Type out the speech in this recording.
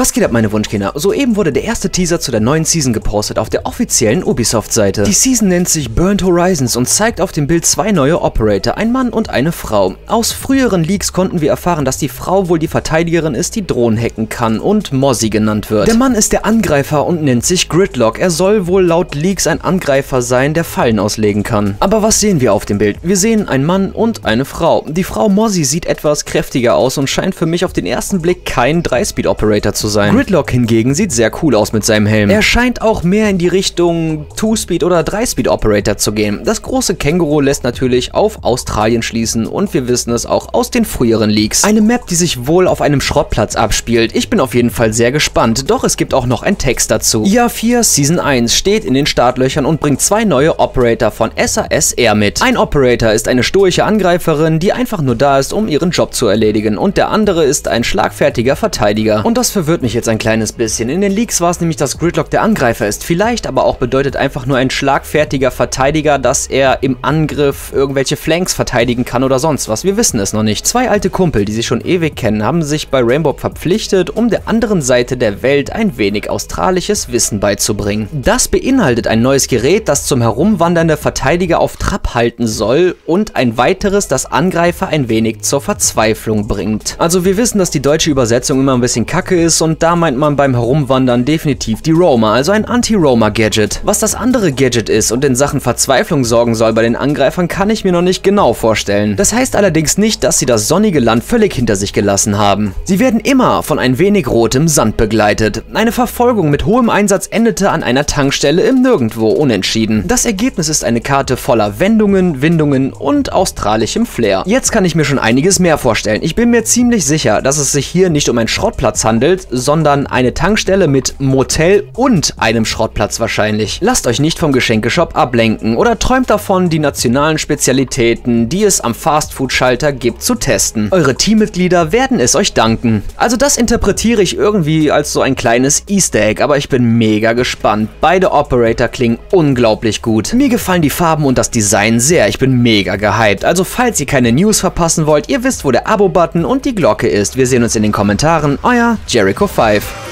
Was geht ab, meine Wunschkinder? Soeben wurde der erste Teaser zu der neuen Season gepostet auf der offiziellen Ubisoft-Seite. Die Season nennt sich Burnt Horizons und zeigt auf dem Bild zwei neue Operator, ein Mann und eine Frau. Aus früheren Leaks konnten wir erfahren, dass die Frau wohl die Verteidigerin ist, die Drohnen hacken kann und Mozzie genannt wird. Der Mann ist der Angreifer und nennt sich Gridlock. Er soll wohl laut Leaks ein Angreifer sein, der Fallen auslegen kann. Aber was sehen wir auf dem Bild? Wir sehen einen Mann und eine Frau. Die Frau Mozzie sieht etwas kräftiger aus und scheint für mich auf den ersten Blick kein 3-Speed-Operator zu sein. Gridlock hingegen sieht sehr cool aus mit seinem Helm. Er scheint auch mehr in die Richtung 2-Speed oder 3-Speed Operator zu gehen. Das große Känguru lässt natürlich auf Australien schließen und wir wissen es auch aus den früheren Leaks. Eine Map, die sich wohl auf einem Schrottplatz abspielt. Ich bin auf jeden Fall sehr gespannt, doch es gibt auch noch einen Text dazu. IA 4 Season 1 steht in den Startlöchern und bringt zwei neue Operator von SAS Air mit. Ein Operator ist eine stoische Angreiferin, die einfach nur da ist, um ihren Job zu erledigen und der andere ist ein schlagfertiger Verteidiger. Und das verwirrt mich jetzt ein kleines bisschen. In den Leaks war es nämlich, dass Gridlock der Angreifer ist. Vielleicht aber auch bedeutet einfach nur ein schlagfertiger Verteidiger, dass er im Angriff irgendwelche Flanks verteidigen kann oder sonst was. Wir wissen es noch nicht. Zwei alte Kumpel, die sich schon ewig kennen, haben sich bei Rainbow verpflichtet, um der anderen Seite der Welt ein wenig australisches Wissen beizubringen. Das beinhaltet ein neues Gerät, das zum herumwandernde Verteidiger auf Trab halten soll und ein weiteres, das Angreifer ein wenig zur Verzweiflung bringt. Also wir wissen, dass die deutsche Übersetzung immer ein bisschen kacke ist und da meint man beim Herumwandern definitiv die Roamer, also ein Anti-Roamer-Gadget. Was das andere Gadget ist und in Sachen Verzweiflung sorgen soll bei den Angreifern, kann ich mir noch nicht genau vorstellen. Das heißt allerdings nicht, dass sie das sonnige Land völlig hinter sich gelassen haben. Sie werden immer von ein wenig rotem Sand begleitet. Eine Verfolgung mit hohem Einsatz endete an einer Tankstelle im Nirgendwo unentschieden. Das Ergebnis ist eine Karte voller Wendungen, Windungen und australischem Flair. Jetzt kann ich mir schon einiges mehr vorstellen. Ich bin mir ziemlich sicher, dass es sich hier nicht um einen Schrottplatz handelt, sondern eine Tankstelle mit Motel und einem Schrottplatz wahrscheinlich. Lasst euch nicht vom Geschenkeshop ablenken oder träumt davon, die nationalen Spezialitäten, die es am Fastfood-Schalter gibt, zu testen. Eure Teammitglieder werden es euch danken. Also das interpretiere ich irgendwie als so ein kleines Easter Egg, aber ich bin mega gespannt. Beide Operator klingen unglaublich gut. Mir gefallen die Farben und das Design sehr. Ich bin mega gehypt. Also falls ihr keine News verpassen wollt, ihr wisst, wo der Abo-Button und die Glocke ist. Wir sehen uns in den Kommentaren. Euer Jericho Echo 5.